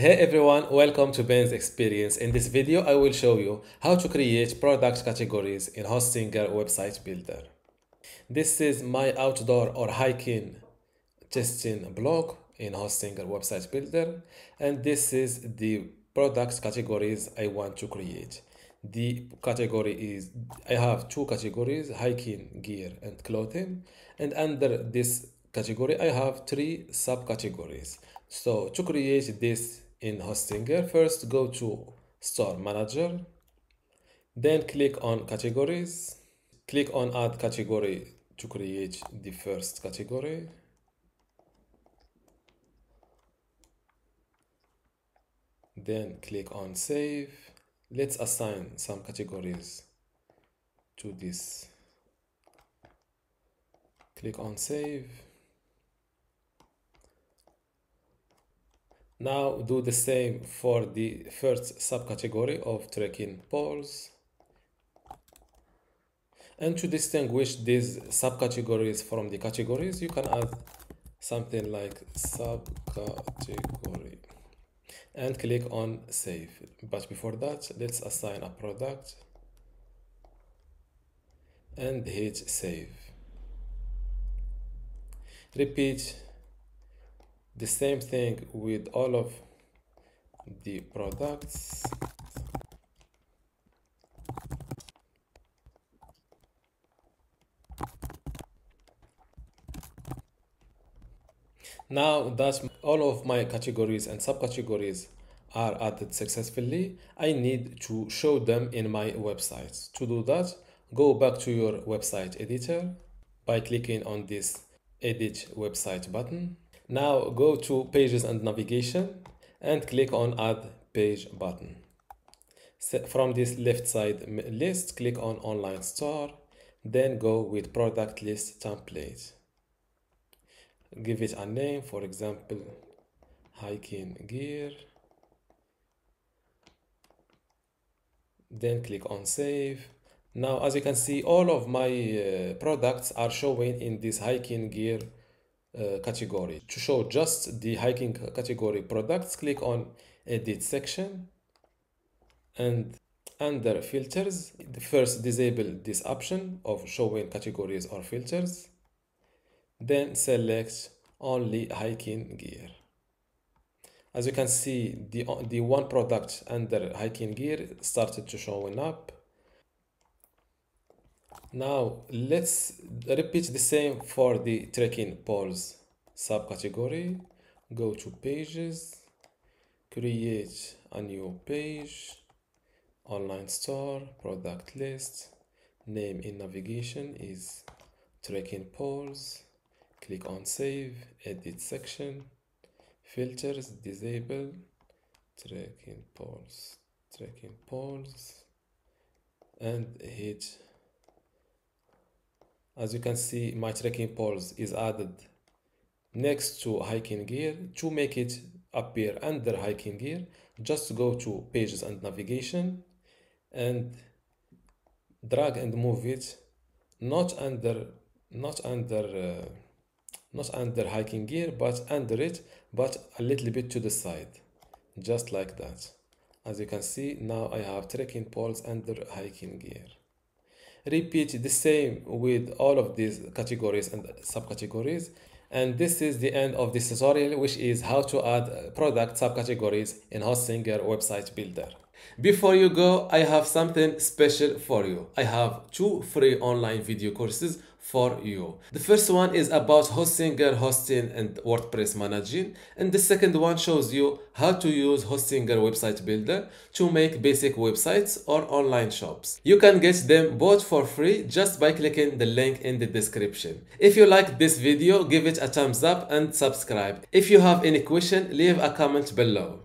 Hey everyone, welcome to Ben's Experience. In this video, I will show you how to create product categories in Hostinger website builder. This is my outdoor or hiking testing blog in Hostinger website builder. And this is the product categories I want to create. The category is, I have two categories, hiking gear and clothing. And under this category, I have three subcategories. So to create this in Hostinger, first go to Store Manager, then click on Categories, click on Add Category to create the first category. Then click on Save. Let's assign some categories to this. Click on Save. Now do the same for the first subcategory of trekking poles. And to distinguish these subcategories from the categories, you can add something like subcategory and click on save. But before that, let's assign a product and hit save. Repeat the same thing with all of the products. Now that all of my categories and subcategories are added successfully. I need to show them in my website to do that go back to your website editor by clicking on this edit website button now go to pages and navigation and click on add page button. From this left side list, click on online store, then go with product list template. Give it a name, for example, hiking gear. Then click on save. Now, as you can see, all of my uh, products are showing in this hiking gear category. To show just the hiking category products, click on edit section and under filters, first disable this option of showing categories or filters. Then select only hiking gear. As you can see, the, the one product under hiking gear started to showing up now let's repeat the same for the trekking poles subcategory. Go to pages, create a new page, online store, product list, name in navigation is trekking poles. Click on save, edit section, filters, disable, trekking poles, trekking poles, and hit as you can see my trekking poles is added next to hiking gear to make it appear under hiking gear. Just go to pages and navigation and drag and move it not under not under uh, not under hiking gear but under it but a little bit to the side just like that. As you can see now I have trekking poles under hiking gear repeat the same with all of these categories and subcategories and this is the end of this tutorial which is how to add product subcategories in Hostinger website builder. Before you go, I have something special for you. I have two free online video courses for you. The first one is about Hostinger hosting and WordPress managing and the second one shows you how to use Hostinger website builder to make basic websites or online shops. You can get them both for free just by clicking the link in the description. If you like this video, give it a thumbs up and subscribe. If you have any question, leave a comment below.